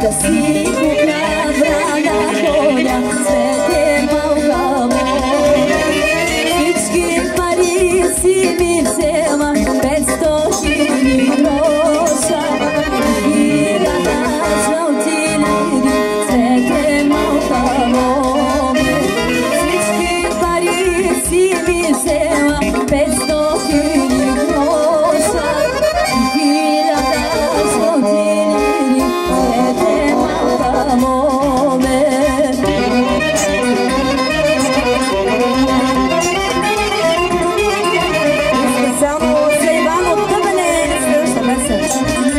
kakarinya masih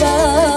love.